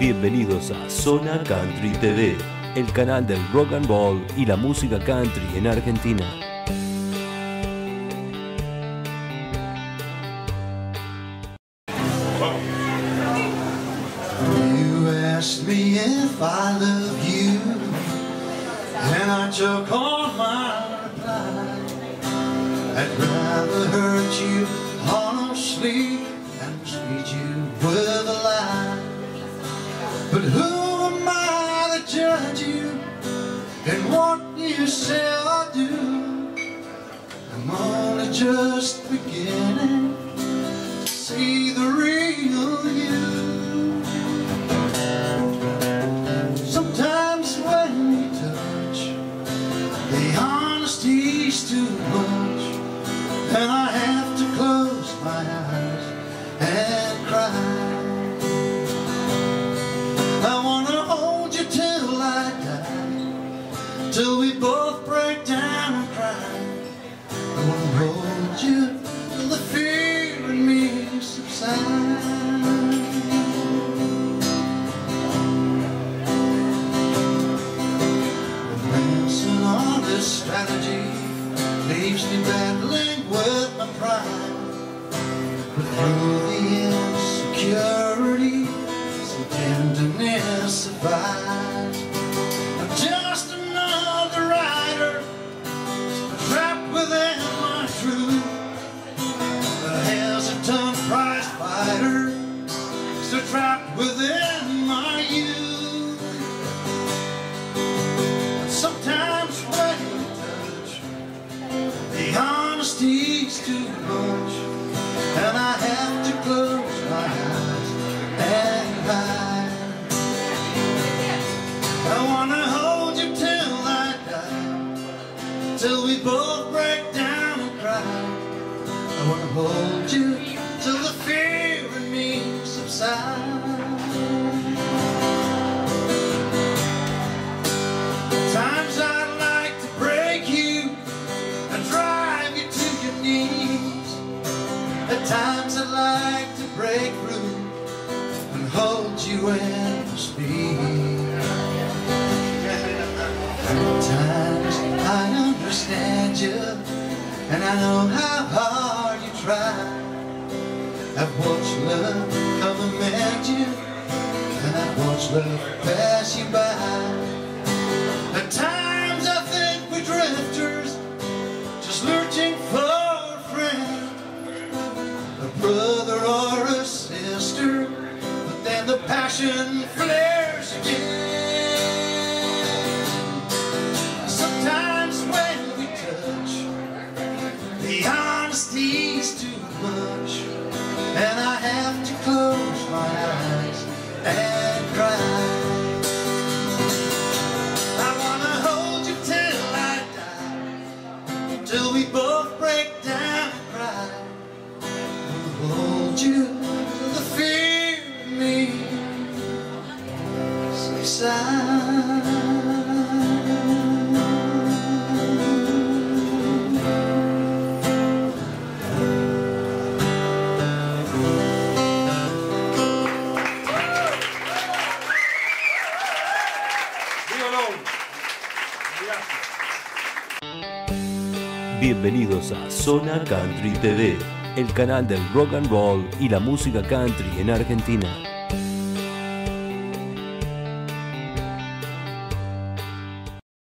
Bienvenidos a Zona Country TV, el canal del rock and roll y la música country en Argentina. You asked me if I love you, and I took on my reply. I'd rather hurt you honestly than mislead you. But who am I to judge you and what you say or do? I'm only just beginning to see the real you. Sometimes when we touch, the honesty's too much, and I have to close my eyes leaves battling with my pride. But through the insecurity, some tenderness survives. Too much, and I have to close my eyes and hide. I wanna hold you till I die, till we both break down and cry. I wanna hold you till the fear At times I'd like to break through and hold you in the speed. At times I understand you and I know how hard you try. I've watched love come and mend you and I've watched love pass you by. Brother or a sister. But then the passion flares Bienvenidos a Zona Country TV el canal del rock and roll y la música country en Argentina.